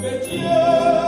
que quiero.